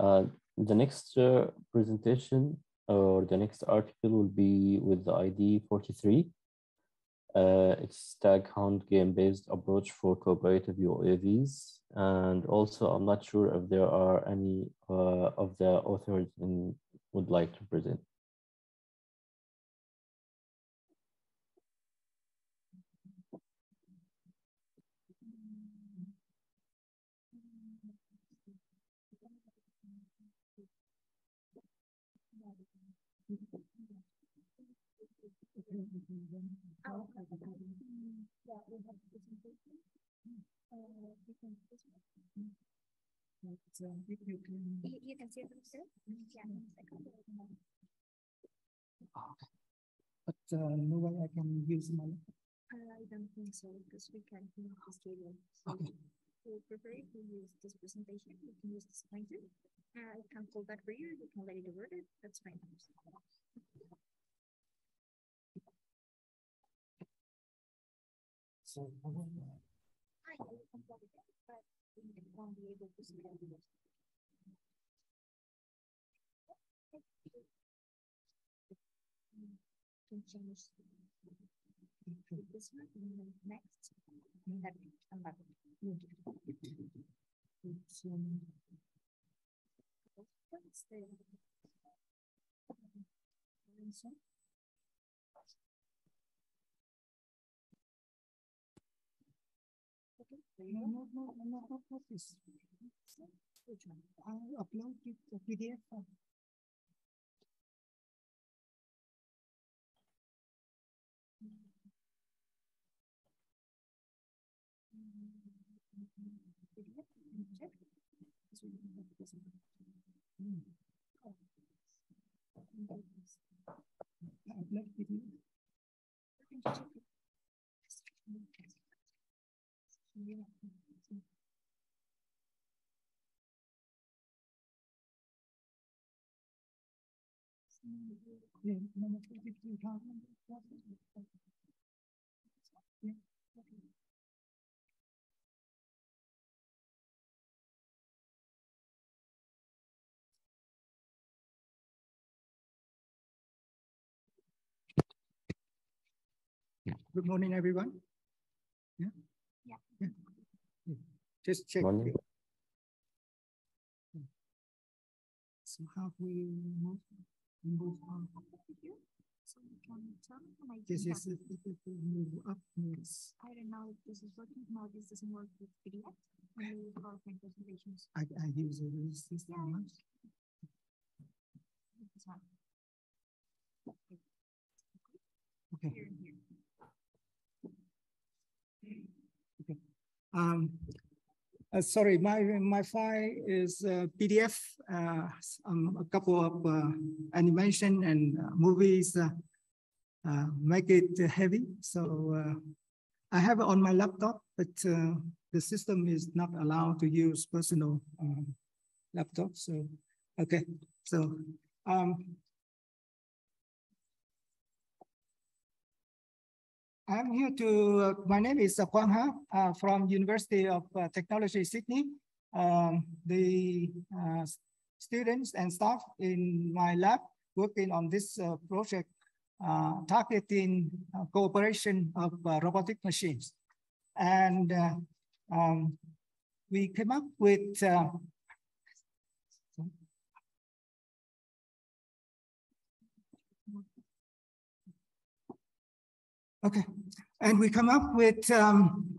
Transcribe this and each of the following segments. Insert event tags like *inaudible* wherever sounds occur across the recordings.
Uh, the next uh, presentation or the next article will be with the ID 43. Uh, it's stag hunt game-based approach for cooperative UAVs. And also, I'm not sure if there are any uh, of the authors in, would like to present. Presentation. Uh, you can this see it too? Yeah. But no way I can use my. Uh, I don't think so because we can use the stadium. So Okay. we prefer if you use this presentation, you can use this pointer. Uh, I can pull that for you, you can let it over it, that's fine. Change to this one and then next. Come it's, um, What's the? Upload PDF. Did you check? This one, this one. Hmm. Oh. I upload PDF. Yeah, no, no, if you can't. Yeah, okay. Good morning, everyone. Yeah? Yeah. Yeah. Yeah. Just check. Morning. So how we move, move on? So you can tell me when I This do is, that. if if we move up, yes. I don't know if this is working. No, this doesn't work with PDF. Only with PowerPoint presentations. I, I use it, is this Yeah. one? This one. Okay. Here and here. Um, uh, sorry, my, my file is uh, PDF, uh, um, a couple of uh, animation and uh, movies uh, uh, make it heavy. So uh, I have it on my laptop, but uh, the system is not allowed to use personal um, laptop. So, okay, so um, I'm here to, uh, my name is uh, Quang Ha uh, from University of uh, Technology Sydney. Um, the uh, students and staff in my lab working on this uh, project uh, targeting uh, cooperation of uh, robotic machines. And uh, um, we came up with uh, Okay, and we come up with um,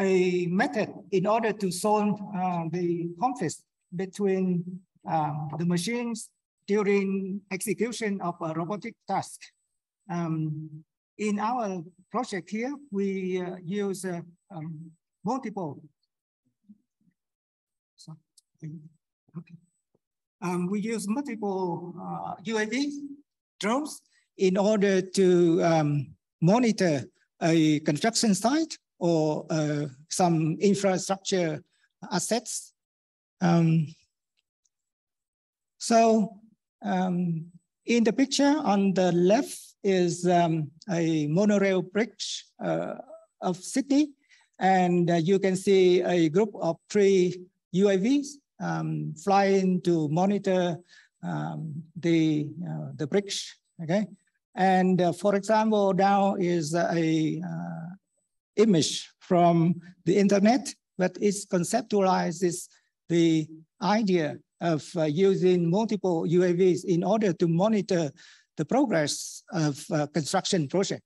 a method in order to solve uh, the conflict between um, the machines during execution of a robotic task. Um, in our project here, we uh, use uh, um, multiple. Okay. Um, we use multiple uh, UAV drones in order to um, monitor a construction site or uh, some infrastructure assets. Um, so um, in the picture on the left is um, a monorail bridge uh, of Sydney. And uh, you can see a group of three UAVs um, flying to monitor um, the, uh, the bridge, okay? And uh, for example, now is a uh, image from the internet, but it conceptualizes the idea of uh, using multiple UAVs in order to monitor the progress of uh, construction project.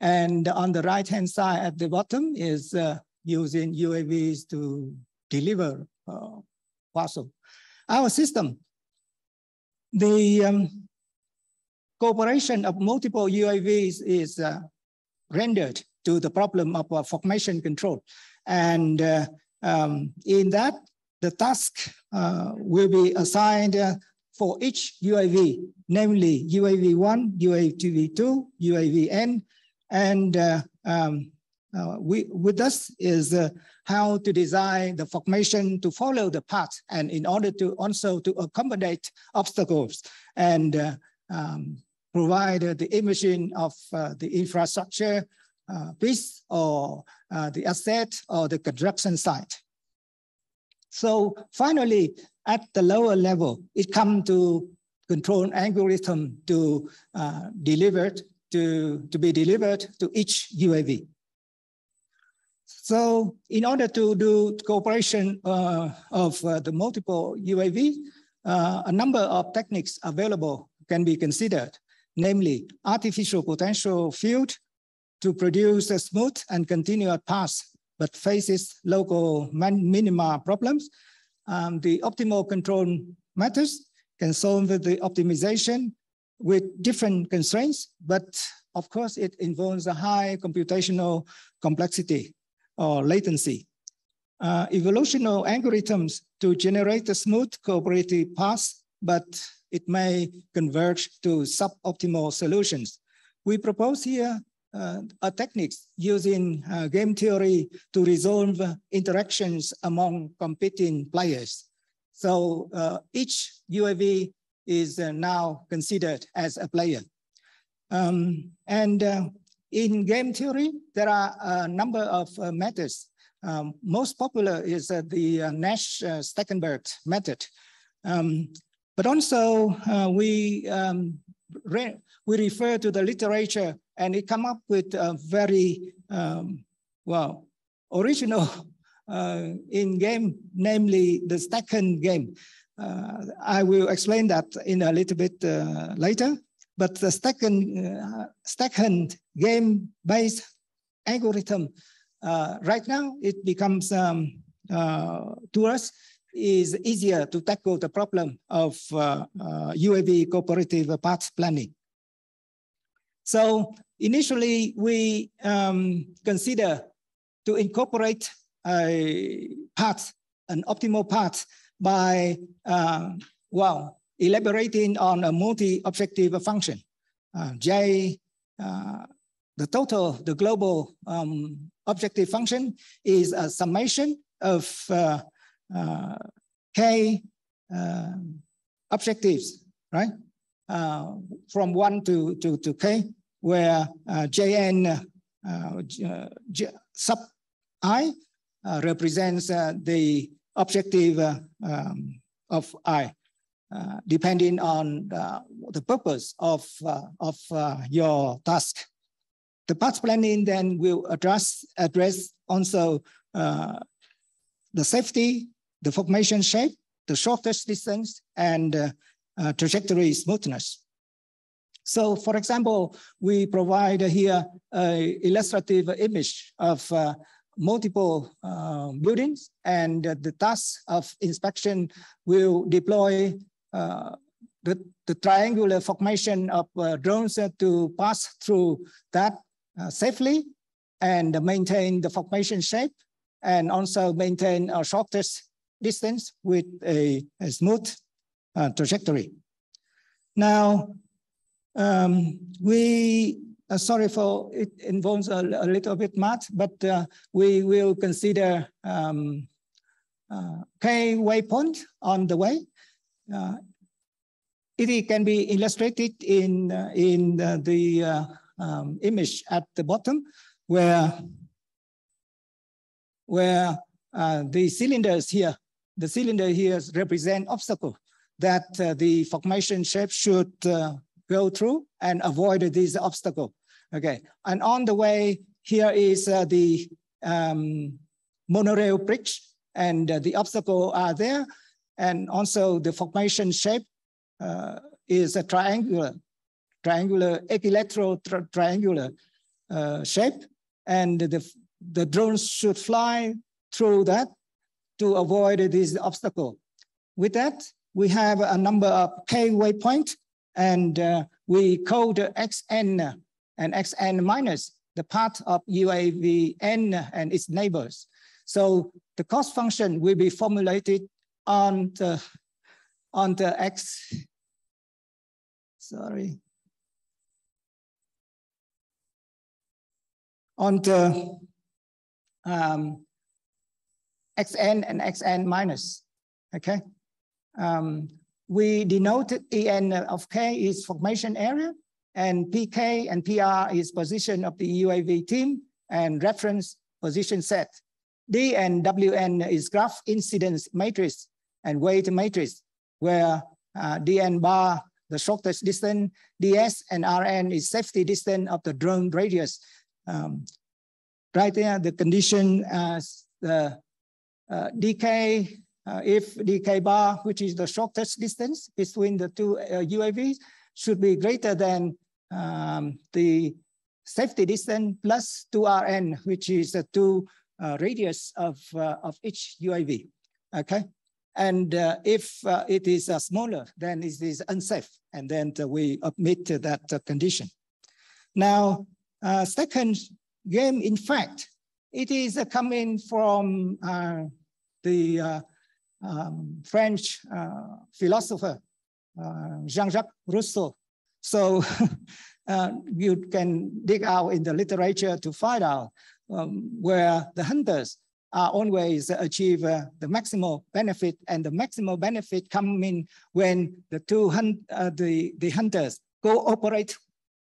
And on the right-hand side at the bottom is uh, using UAVs to deliver uh, parcel. Our system, the um, cooperation of multiple UAVs is uh, rendered to the problem of uh, formation control. And uh, um, in that, the task uh, will be assigned uh, for each UAV, namely UAV1, UAV2, UAVN, and uh, um, we, with us is how to design the formation to follow the path and in order to also to accommodate obstacles and um, provide the imaging of the infrastructure piece or the asset or the construction site. So finally, at the lower level, it comes to control algorithm to uh, deliver to, to be delivered to each UAV. So in order to do cooperation uh, of uh, the multiple UAV, uh, a number of techniques available can be considered, namely artificial potential field to produce a smooth and continuous path but faces local minima problems. Um, the optimal control methods can solve the optimization with different constraints, but of course it involves a high computational complexity or latency. Uh, evolutional algorithms to generate a smooth cooperative path, but it may converge to suboptimal solutions. We propose here uh, a techniques using uh, game theory to resolve interactions among competing players. So uh, each UAV is uh, now considered as a player. Um, and uh, in game theory, there are a number of uh, methods. Um, most popular is the Nash-Stackelberg method. Um, but also we, um, re we refer to the literature and it come up with a very, um, well, original *laughs* uh, in game, namely the second game. Uh, I will explain that in a little bit uh, later. But the second, uh, second game-based algorithm, uh, right now it becomes um, uh, to us is easier to tackle the problem of UAV cooperative path planning. So initially we um, consider to incorporate a path, an optimal path by, uh, well, elaborating on a multi-objective function. Uh, J, uh, the total, the global um, objective function is a summation of uh, uh, K uh, objectives, right? from one to, to, to K where uh, Jn uh, J, sub i uh, represents the objective um, of i, depending on the purpose of, of your task. The path planning then will address, address also the safety, the formation shape, the shortest distance, and uh, uh, trajectory smoothness. So for example, we provide here an illustrative image of uh, multiple uh, buildings and the task of inspection will deploy uh, the, the, triangular formation of uh, drones to pass through that safely and maintain the formation shape and also maintain a shortest distance with a, a smooth trajectory. Now, um, we, uh, sorry for it involves a, a, little bit math, but uh, we will consider um, uh, K waypoint on the way. Uh, it can be illustrated in, uh, in the uh, um, image at the bottom where, where the cylinders here the cylinder here represent obstacle that uh, the formation shape should uh, go through and avoid this obstacle. Okay, and on the way, here is uh, the um, monorail bridge and uh, the obstacle are there. And also the formation shape uh, is a triangular, triangular, equilateral tri triangular uh, shape. And the, the drones should fly through that to avoid this obstacle. With that, we have a number of k waypoint and uh, we code xn and xn minus the part of UAV n and its neighbors. So the cost function will be formulated on the on the x. Sorry. On the um, xn and xn minus. Okay. Um, we denoted en of k is formation area and pk and pr is position of the UAV team and reference position set. D and Wn is graph incidence matrix and weight matrix, where uh, Dn bar, the shortest distance, Ds and Rn is safety distance of the drone radius. Um, right there, the condition as the dk, uh, if dk bar, which is the shortest distance between the two uh, UAVs, should be greater than um, the safety distance plus 2rn, which is the two uh, radius of, uh, of each UAV, okay? And uh, if uh, it is uh, smaller, then it is unsafe, and then we omit that condition. Now, second game, in fact, it is coming from the um, French philosopher, Jean-Jacques Rousseau. So *laughs* uh, you can dig out in the literature to find out um, where the hunters are always achieve uh, the maximal benefit and the maximal benefit coming when the two uh, the, the hunters cooperate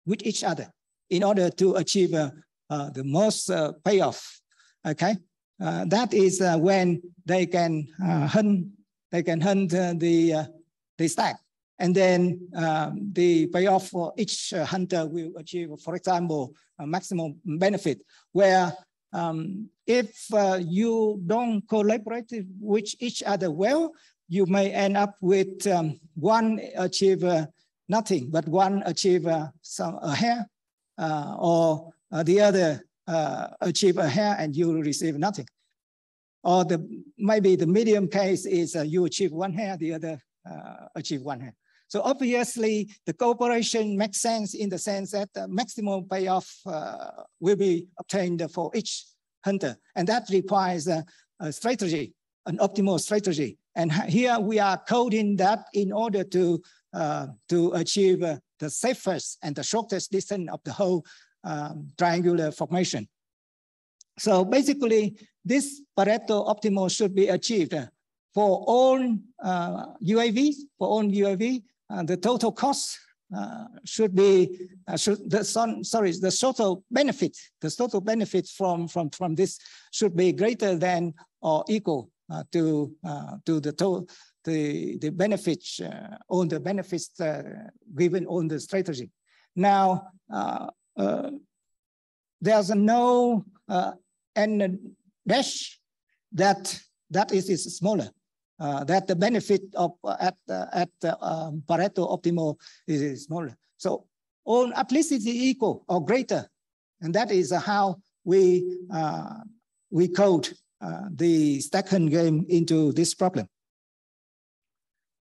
with each other in order to achieve uh, uh the most uh, payoff, okay? Uh, that is when they can hunt, they can hunt the, the stag. And then um, the payoff for each uh, hunter will achieve, for example, a maximum benefit, where um, if uh, you don't collaborate with each other well, you may end up with um, one achieve uh, nothing, but one achieve uh, some a hare, uh, or uh, the other achieve a hare and you receive nothing. Or the maybe the medium case is you achieve one hare, the other achieve one hare. So obviously the cooperation makes sense in the sense that the maximum payoff uh, will be obtained for each hunter. And that requires a, a strategy, an optimal strategy. And here we are coding that in order to, uh, to achieve uh, the safest and the shortest distance of the whole um, triangular formation. So basically, this Pareto optimal should be achieved for all uh, UAVs, for all UAV, uh, the total cost uh, should be uh, should the son, sorry the total benefit the total benefit from from from this should be greater than or equal uh, to uh, to the total the the benefits on the benefits given on the strategy now there's no n dash that that is, is smaller uh, that the benefit of uh, at uh, at um, Pareto optimal is smaller. So all at least it's equal or greater, and that is how we we code the second game into this problem.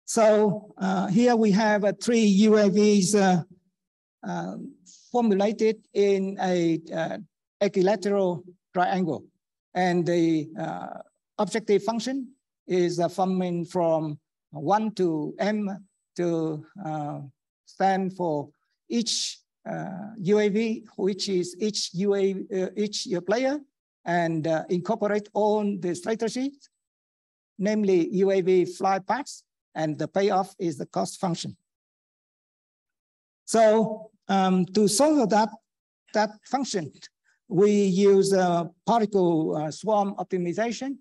So uh, here we have uh, three UAVs uh, formulated in a equilateral triangle. And the objective function is uh, forming from one to M to uh, stand for each uh, UAV, which is each UAV, uh, each player, and uh, incorporate all the strategies, namely UAV flight paths, and the payoff is the cost function. So um, to solve that, that function, we use a particle uh, swarm optimization.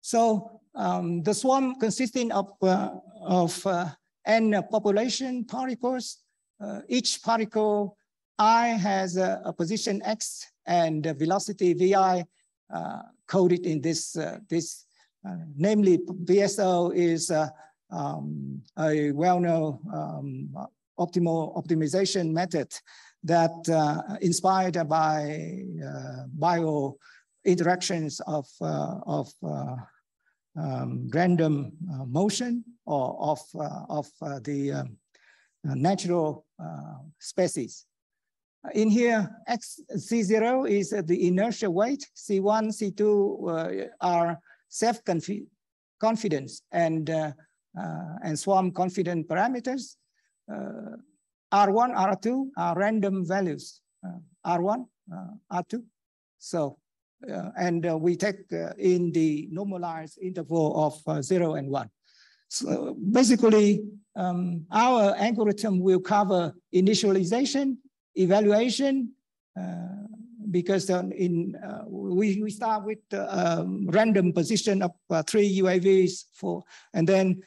So um, the swarm consisting of, uh, of uh, n population particles. Uh, each particle i has a, a, position x and a velocity vi uh, coded in this, this namely PSO is um, a well-known um, optimal optimization method that uh, inspired by uh, bio interactions of, uh, of um, random motion or of, of the natural species. In here, X, C0 is the inertia weight, C1, C2 are self-confidence and, and swarm confidence parameters. Uh, R1, R2 are random values, uh, R1, uh, R2. So, and we take in the normalized interval of zero and one. So basically, um, our algorithm will cover initialization, evaluation, uh, because in uh, we, we start with um, random position of uh, three UAVs for, and then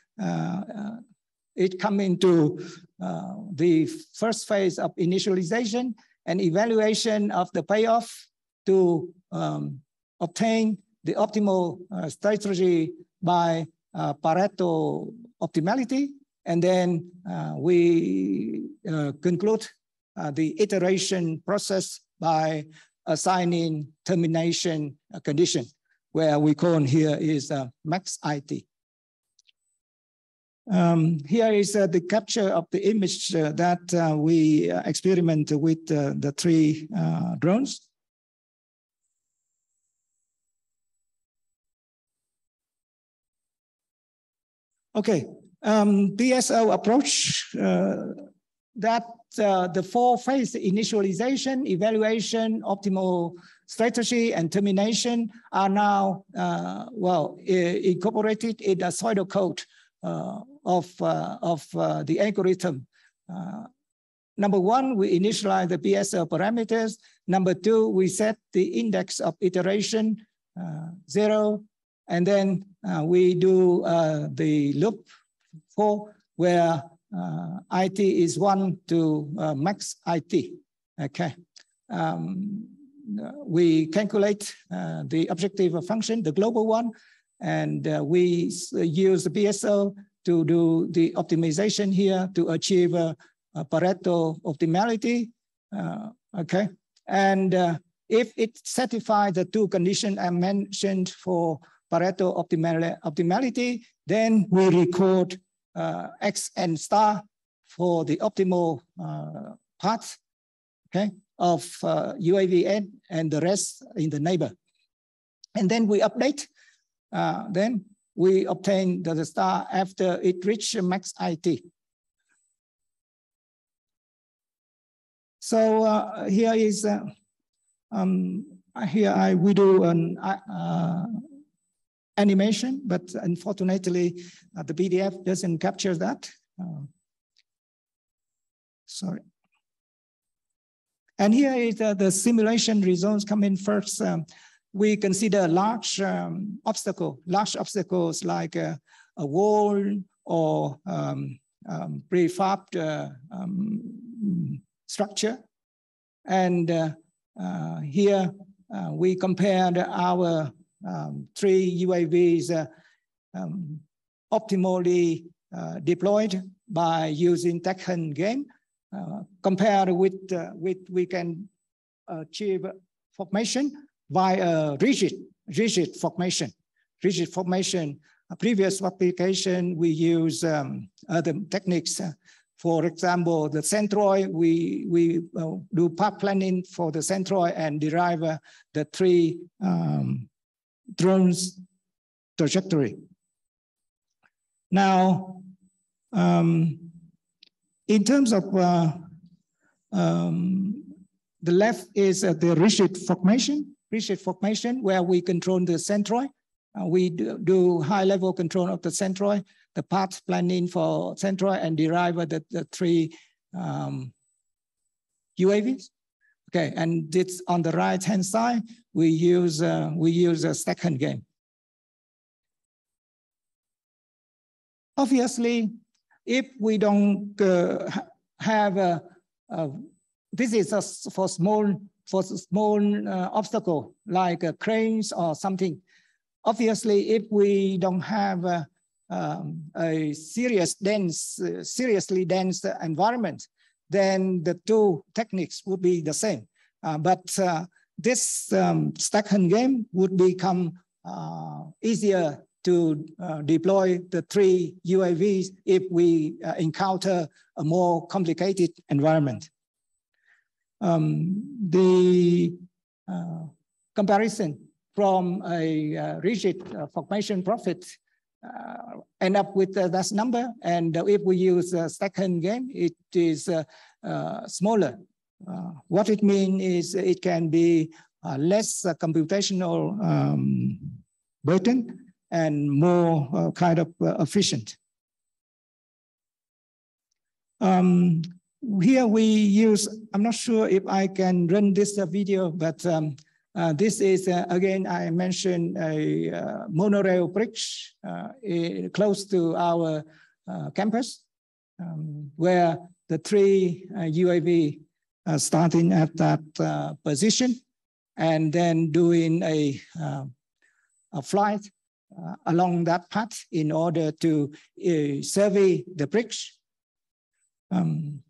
it come into uh, the first phase of initialization and evaluation of the payoff to um, obtain the optimal uh, strategy by uh, Pareto optimality. And then uh, we uh, conclude uh, the iteration process by assigning termination condition, where we call here is max IT. Um, here is uh, the capture of the image uh, that uh, we uh, experiment with uh, the three uh, drones. Okay, um, PSO approach that the four phase initialization, evaluation, optimal strategy, and termination are now, well, incorporated in the pseudocode uh, of, uh, of uh, the algorithm. number one, we initialize the BSL parameters. Number two, we set the index of iteration zero. And then we do the loop for where uh, IT is one to uh, max IT, okay. Um, we calculate uh, the objective function, the global one, and uh, we uh, use the PSO to do the optimization here to achieve a, a Pareto optimality. Uh, okay. And uh, if it satisfies the two conditions I mentioned for Pareto optimal optimality, then we record uh, X and star for the optimal uh, path okay, of UAVN and the rest in the neighbor. And then we update uh, then we obtain the, the star after it reached max IT. So uh, here is, uh, um, here I, we do an uh, animation, but unfortunately uh, the PDF doesn't capture that. Uh, sorry. And here is the simulation results come in first. Um, we consider large um, obstacle, large obstacles like a, a wall or um, um, prefabbed uh, um, structure. And uh, uh, here uh, we compared our um, three UAVs uh, um, optimally uh, deployed by using stag hunt game, compared with, with we can achieve formation by a rigid, rigid formation. Rigid formation, a previous application, we use um, other techniques. For example, the centroid, we, we uh, do path planning for the centroid and derive uh, the three um, drones trajectory. Now, um, in terms of uh, um, the left is uh, the rigid formation rigid formation where we control the centroid. Uh, we do, do, high level control of the centroid, the path planning for centroid and derive the, the three um, UAVs. Okay, and it's on the right hand side, we use, uh, we use a second game. obviously, if we don't uh, have a, a, this is a, for small for small uh, obstacle like uh, cranes or something. Obviously, if we don't have um, a serious dense, seriously dense environment, then the two techniques would be the same. Uh, but uh, this um, stag hunt game would become easier to uh, deploy the three UAVs if we uh, encounter a more complicated environment. Um, the uh, comparison from a uh, rigid uh, formation profit uh, end up with that number. And if we use a second game, it is smaller. what it means is it can be less computational um, burden and more uh, kind of uh, efficient. Um, here we use, I'm not sure if I can run this uh, video, but um, uh, this is, uh, again, I mentioned a uh, monorail bridge close to our campus, um, where the three UAV are starting at that position and then doing a, a flight uh, along that path in order to uh, survey the bridge. Um,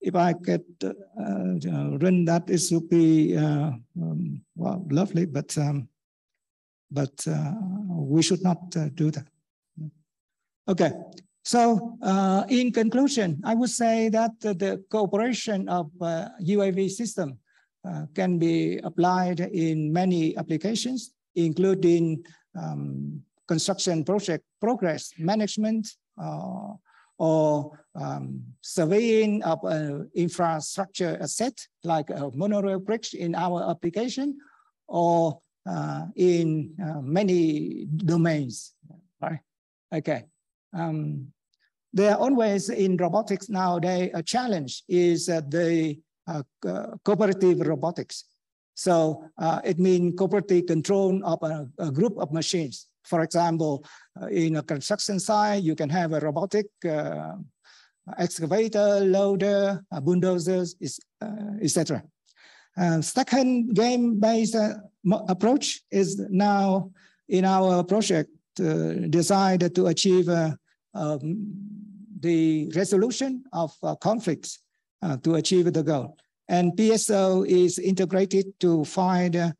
if I could uh, run that, it would be um, well lovely, but um, but we should not do that. Okay, so uh, in conclusion, I would say that uh, the cooperation of uh, UAV system can be applied in many applications, including um, construction project progress management uh, or um, surveying of an infrastructure asset like a monorail bridge in our application or uh, in uh, many domains, right? Okay. Um, there are always in robotics nowadays, a challenge is uh, the uh, cooperative robotics. So uh, it means cooperative control of a, a, group of machines. For example, uh, in a construction site, you can have a robotic uh, excavator, loader, bulldozers, uh, etc. Uh, second game-based uh, approach is now in our project uh, designed to achieve um, the resolution of conflicts to achieve the goal. And PSO is integrated to find, uh,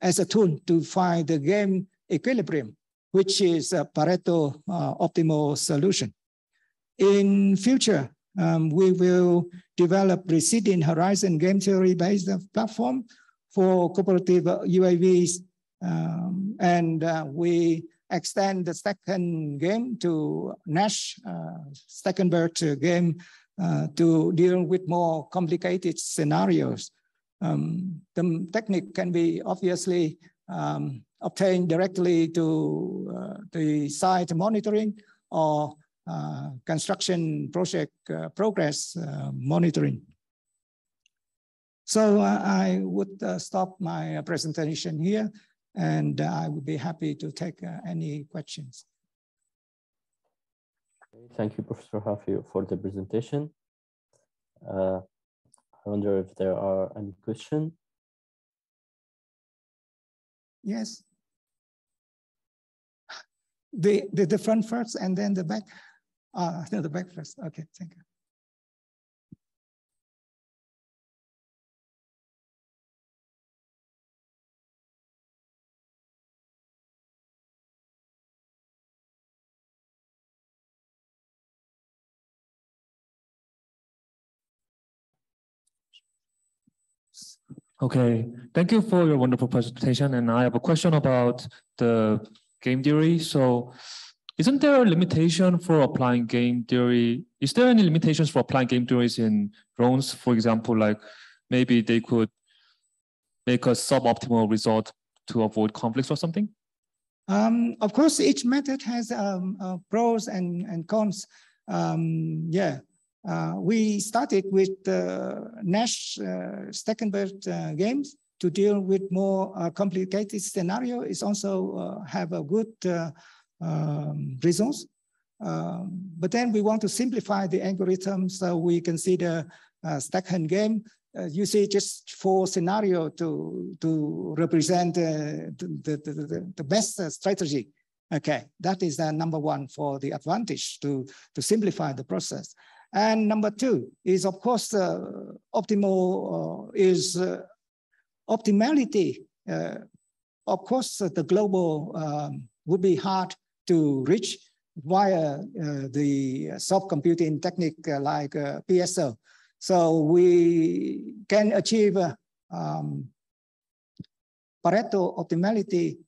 as a tool to find the game equilibrium, which is a Pareto uh, optimal solution. In future, um, we will develop receding horizon game theory based platform for cooperative UAVs. Um, and uh, we extend the second game to Nash uh, Stackelberg game uh, to deal with more complicated scenarios. Um, the technique can be obviously um, obtained directly to uh, the site monitoring or uh, construction project uh, progress uh, monitoring. So I would stop my presentation here and I would be happy to take any questions. Thank you, Professor Hafi, for the presentation. Uh, I wonder if there are any questions. Yes. The, the, the front first and then the back. Uh, *laughs* no, the back first. Okay, thank you. Okay, thank you for your wonderful presentation. And I have a question about the game theory. So isn't there a limitation for applying game theory? Is there any limitations for applying game theories in drones? For example, like maybe they could make a suboptimal result to avoid conflicts or something? Um, of course, each method has um, uh, pros and, and cons. Um, yeah, uh, we started with the Nash uh, Stackelberg uh, games to deal with more uh, complicated scenario. is also uh, have a good uh, um, results. um, but then we want to simplify the algorithm, so we consider uh, stag hunt game. Uh, you see just four scenario to, to represent uh, the, the, the, the, best uh, strategy. Okay, that is uh, number one for the advantage to, to simplify the process. And number two is, of course, uh, optimal uh, is uh, optimality. Uh, of course, uh, the global um, would be hard to reach via uh, the soft computing technique like PSO. So we can achieve um, Pareto optimality.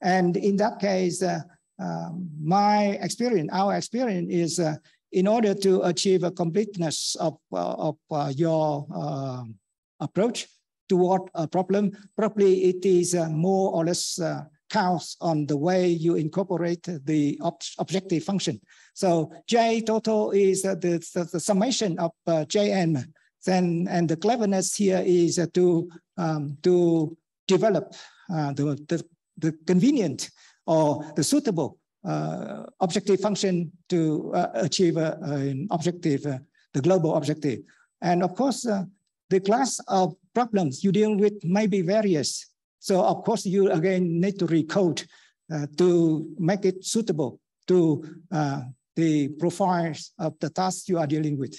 And in that case, um, my experience, our experience is in order to achieve a completeness of, uh, of uh, your uh, approach toward a problem, probably it is more or less counts on the way you incorporate the ob objective function. So J total is the, the, the summation of uh, Jn. Then, and the cleverness here is uh, to, um, to develop uh, the, the, the convenient or the suitable uh, objective function to uh, achieve uh, an objective, the global objective. And of course, the class of problems you deal with may be various. So of course, you again need to recode to make it suitable to the profiles of the tasks you are dealing with.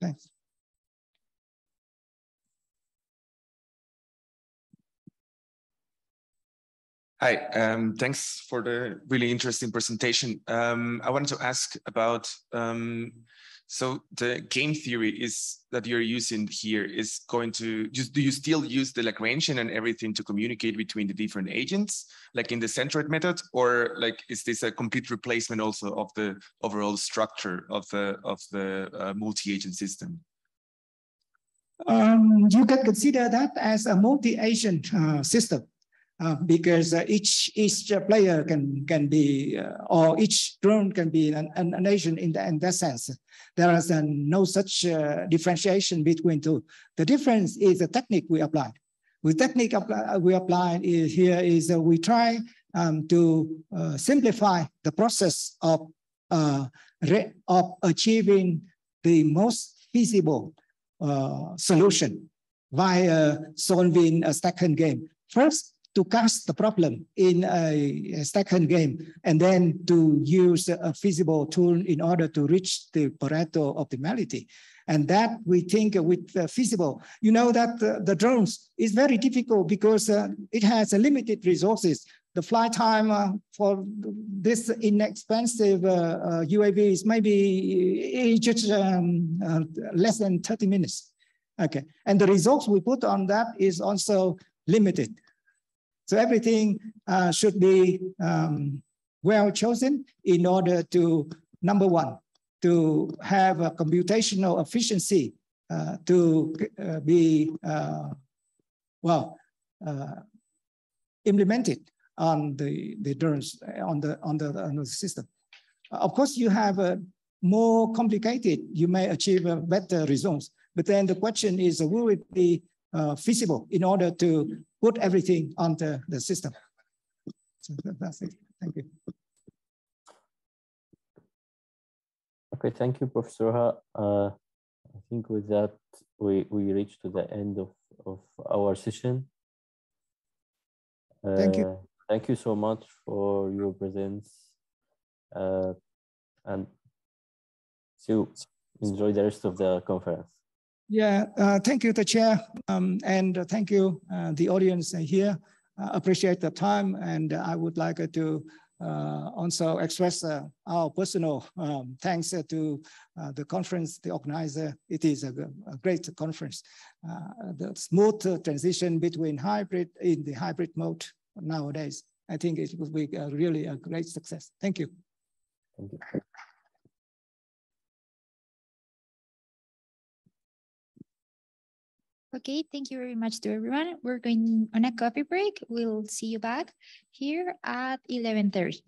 Thanks. Hi, um, thanks for the really interesting presentation. Um, I wanted to ask about, um, so the game theory is that you're using here is going to, just, do you still use the Lagrangian and everything to communicate between the different agents, like in the centroid method, or like is this a complete replacement also of the overall structure of the, of the uh, multi-agent system? Um, you can consider that as a multi-agent uh, system. Uh, because uh, each each player can can be uh, or each drone can be an, an, an agent in, the, in that sense. There is no such uh, differentiation between two. The difference is the technique we apply. With technique we apply is here is we try um, to simplify the process of of achieving the most feasible uh, solution via solving a stag-hunt game. First, to cast the problem in a, second game and then to use a feasible tool in order to reach the Pareto optimality. And that we think with uh, feasible, you know that uh, the drones is very difficult because uh, it has limited resources. The flight time uh, for this inexpensive UAVs uh, uh, maybe just um, less than 30 minutes. Okay, and the results we put on that is also limited. So everything uh, should be um, well chosen in order to, number one, to have a computational efficiency uh, to uh, be, uh, well, uh, implemented on the, the on the, on the, on the system. Of course, you have a more complicated, you may achieve a better results. But then the question is, will it be uh, feasible in order to put everything onto the system. So that's it. Thank you. Okay, thank you, Professor Ha. Uh, I think with that, we, we reached to the end of, of our session. Uh, thank you. Thank you so much for your presence. Uh, and so enjoy the rest of the conference. Yeah, uh, thank you, the chair, um, and uh, thank you, uh, the audience here. appreciate the time, and I would like to uh, also express uh, our personal um, thanks to uh, the conference, the organizer. It is a, a great conference. the smooth transition between hybrid in the hybrid mode nowadays. I think it will be really a great success. Thank you. Thank you. Okay, thank you very much to everyone. We're going on a coffee break. We'll see you back here at 11.30.